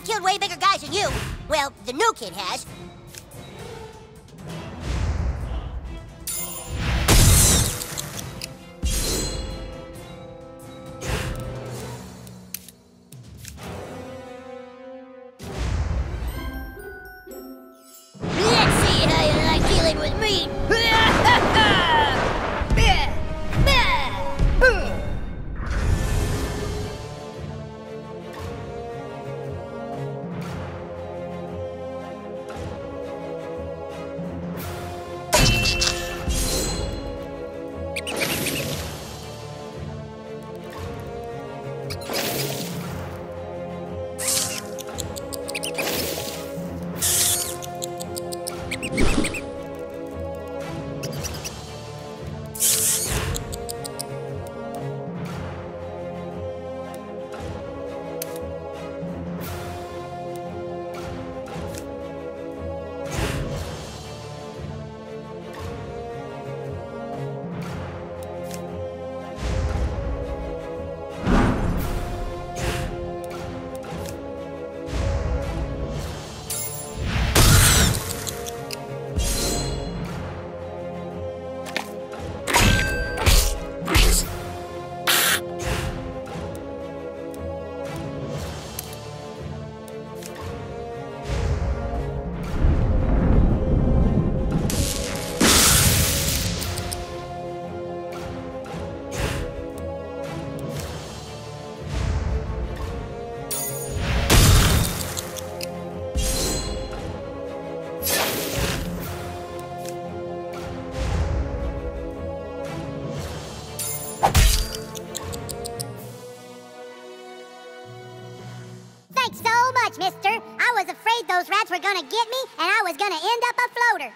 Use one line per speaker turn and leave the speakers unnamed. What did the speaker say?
I've killed way bigger guys than you. Well, the new kid has. Thanks so much, mister. I was afraid those rats were gonna get me, and I was gonna end up a floater.